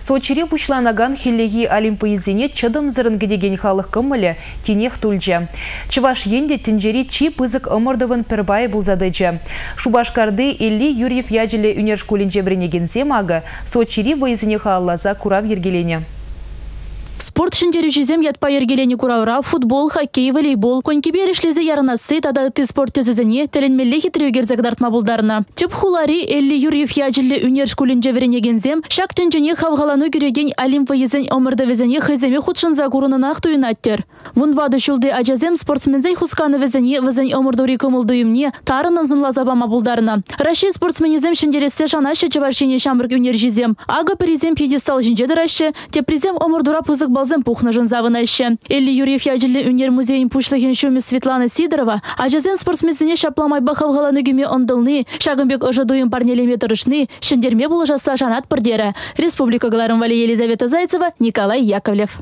Сочире пучланаган хиллеги олимпиадзине чыдым зырынгедеген халық кымылы тенех тульчы. Чываш енде тінжері чи пызык ымырдывын пірбай бұлзадыжы. Шубашкарды Илли Юрьев яжілі үнер школінже бірінегенсе мағы Сочире вайызіне халлаза курав ергелене. Спорт шиндері жүзем ятпа ергелені кураура, футбол, хоккей, волейбол, конькебе решлезе ярынасы тада ты спорт төзізіне тәлінмелі хитрі өгерзек дартма бұлдарына. Тюп хулари Элли Юрьев яжилі үнер шкулінже веренегензем, шак түнжіне хавғалану күреген олимпа езен омырды везене хыземе худшын загурынына ақтуын Вун вады шулды ажазем спортсмензей хусканы везене везен омырдури кымылдуымне тарынын зынлазабама бұлдарына. Раши спортсменезем шиндересте шанашы чываршене шамбырг үнер жезем. Ага призем пьедестал жинжеді рашы, те призем омырдура пызык пухна жынзавына еще. Элли Юрьев яжилі үнер музейін пушлығын шуми Светлана Сидорова, ажазем спортсмензіне шапламай бахавғаланы гюме ондылны, шагымбек ожадуын парнелеме тұрышны, шиндерме бұлы жаса жанат бірдері. Республика Галарым Елизавета Зайцева, Николай Яковлев.